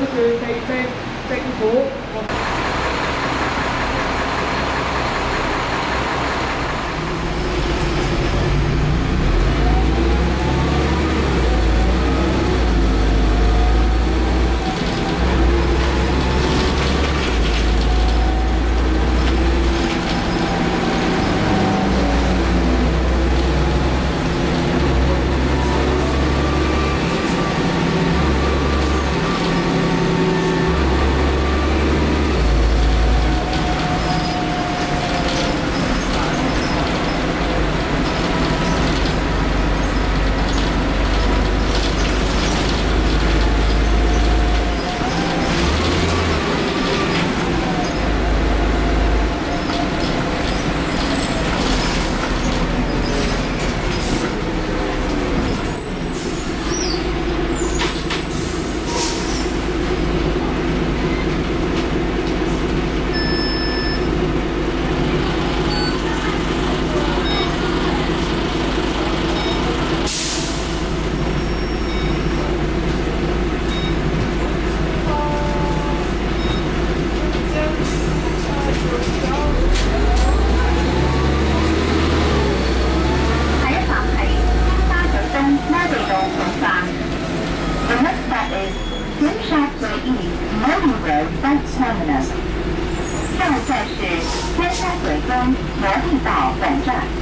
one through Terminus。下一站是天山北中魔力岛本站。